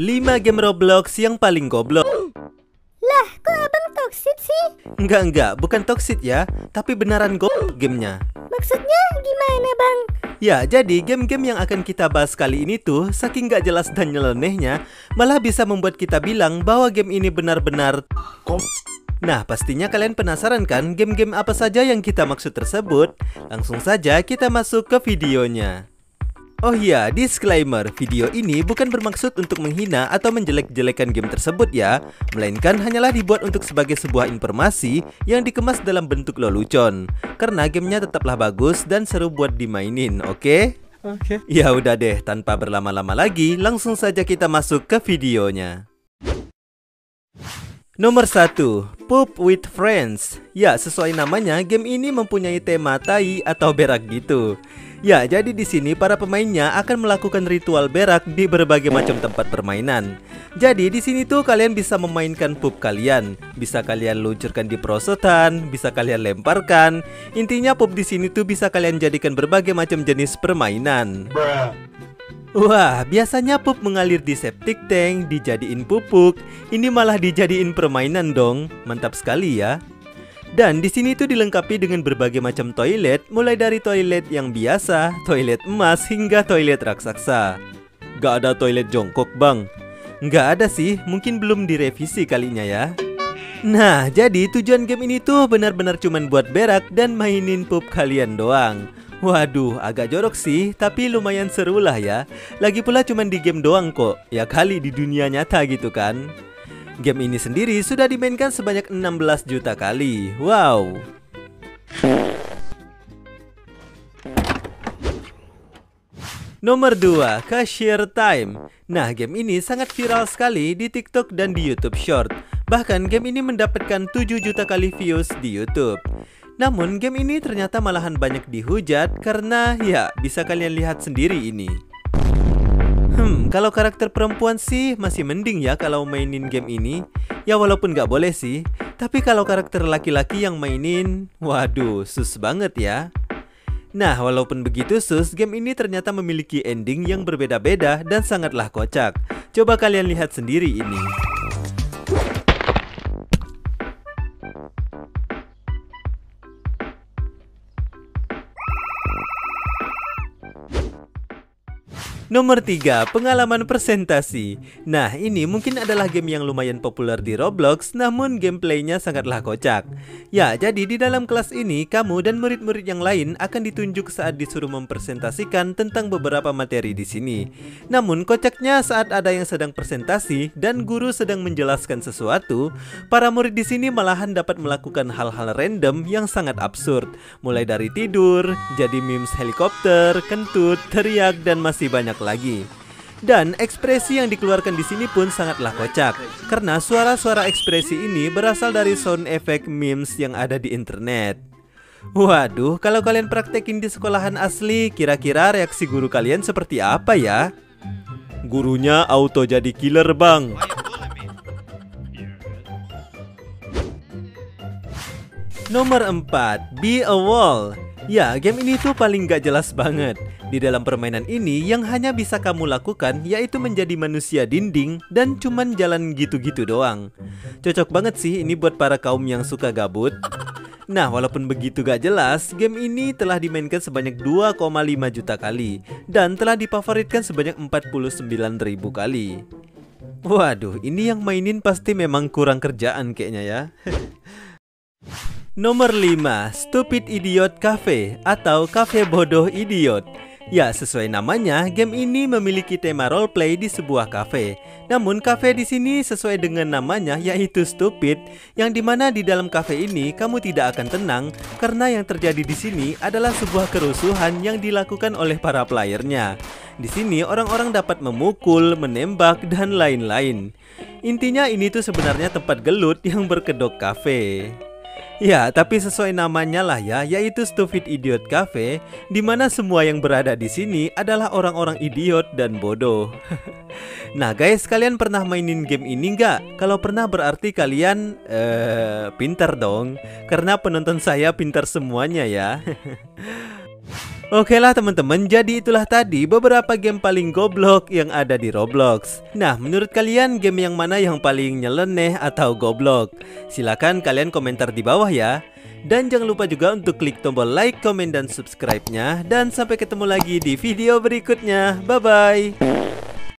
5 game Roblox yang paling goblok Lah, kok abang toksit sih? Enggak, enggak, bukan toxic ya Tapi beneran goblok gamenya Maksudnya gimana bang? Ya, jadi game-game yang akan kita bahas kali ini tuh Saking gak jelas dan nyelenehnya Malah bisa membuat kita bilang bahwa game ini benar-benar Nah, pastinya kalian penasaran kan game-game apa saja yang kita maksud tersebut? Langsung saja kita masuk ke videonya. Oh iya, disclaimer, video ini bukan bermaksud untuk menghina atau menjelek-jelekan game tersebut ya Melainkan hanyalah dibuat untuk sebagai sebuah informasi yang dikemas dalam bentuk lelucon Karena gamenya tetaplah bagus dan seru buat dimainin, oke? Okay? Oke okay. Ya udah deh, tanpa berlama-lama lagi, langsung saja kita masuk ke videonya Nomor 1, Poop with Friends Ya, sesuai namanya, game ini mempunyai tema tai atau berak gitu Ya, jadi di sini para pemainnya akan melakukan ritual berak di berbagai macam tempat permainan. Jadi di sini tuh kalian bisa memainkan pup kalian, bisa kalian luncurkan di prosotan, bisa kalian lemparkan. Intinya pup di sini tuh bisa kalian jadikan berbagai macam jenis permainan. Wah, biasanya pup mengalir di septic tank, dijadiin pupuk. Ini malah dijadiin permainan dong. Mantap sekali ya. Dan di sini tuh dilengkapi dengan berbagai macam toilet, mulai dari toilet yang biasa, toilet emas, hingga toilet raksasa. Gak ada toilet jongkok bang? Gak ada sih, mungkin belum direvisi kalinya ya. Nah, jadi tujuan game ini tuh benar-benar cuman buat berak dan mainin pup kalian doang. Waduh, agak jorok sih, tapi lumayan seru lah ya. Lagi pula cuman di game doang kok, ya kali di dunia nyata gitu kan. Game ini sendiri sudah dimainkan sebanyak 16 juta kali. Wow. Nomor 2, Cashier Time. Nah, game ini sangat viral sekali di TikTok dan di YouTube Short. Bahkan game ini mendapatkan 7 juta kali views di YouTube. Namun game ini ternyata malahan banyak dihujat karena ya bisa kalian lihat sendiri ini. Hmm, kalau karakter perempuan sih masih mending ya kalau mainin game ini. Ya walaupun nggak boleh sih, tapi kalau karakter laki-laki yang mainin, waduh, sus banget ya. Nah, walaupun begitu sus, game ini ternyata memiliki ending yang berbeda-beda dan sangatlah kocak. Coba kalian lihat sendiri ini. Nomor 3, pengalaman presentasi. Nah, ini mungkin adalah game yang lumayan populer di Roblox, namun gameplaynya sangatlah kocak. Ya, jadi di dalam kelas ini, kamu dan murid-murid yang lain akan ditunjuk saat disuruh mempresentasikan tentang beberapa materi di sini. Namun, kocaknya saat ada yang sedang presentasi dan guru sedang menjelaskan sesuatu, para murid di sini malahan dapat melakukan hal-hal random yang sangat absurd. Mulai dari tidur, jadi memes helikopter, kentut, teriak, dan masih banyak lagi. Dan ekspresi yang dikeluarkan di sini pun sangatlah kocak karena suara-suara ekspresi ini berasal dari sound effect memes yang ada di internet. Waduh, kalau kalian praktekin di sekolahan asli, kira-kira reaksi guru kalian seperti apa ya? Gurunya auto jadi killer, Bang. Nomor 4, Be a Wall. Ya, game ini tuh paling gak jelas banget. Di dalam permainan ini yang hanya bisa kamu lakukan yaitu menjadi manusia dinding dan cuman jalan gitu-gitu doang. Cocok banget sih ini buat para kaum yang suka gabut. Nah, walaupun begitu gak jelas, game ini telah dimainkan sebanyak 2,5 juta kali dan telah difavoritkan sebanyak 49 ribu kali. Waduh, ini yang mainin pasti memang kurang kerjaan kayaknya ya. Nomor 5, Stupid Idiot Cafe atau Cafe Bodoh Idiot. Ya, sesuai namanya, game ini memiliki tema roleplay di sebuah kafe. Namun, kafe di sini sesuai dengan namanya yaitu stupid, yang di mana di dalam kafe ini kamu tidak akan tenang karena yang terjadi di sini adalah sebuah kerusuhan yang dilakukan oleh para playernya. Di sini orang-orang dapat memukul, menembak, dan lain-lain. Intinya ini tuh sebenarnya tempat gelut yang berkedok kafe. Ya, tapi sesuai namanya lah ya, yaitu Stupid Idiot Cafe, di mana semua yang berada di sini adalah orang-orang idiot dan bodoh. nah guys, kalian pernah mainin game ini nggak? Kalau pernah berarti kalian eh pinter dong, karena penonton saya pintar semuanya ya. Oke lah teman-teman, jadi itulah tadi beberapa game paling goblok yang ada di Roblox. Nah, menurut kalian game yang mana yang paling nyeleneh atau goblok? Silahkan kalian komentar di bawah ya. Dan jangan lupa juga untuk klik tombol like, komen, dan subscribe-nya. Dan sampai ketemu lagi di video berikutnya. Bye-bye.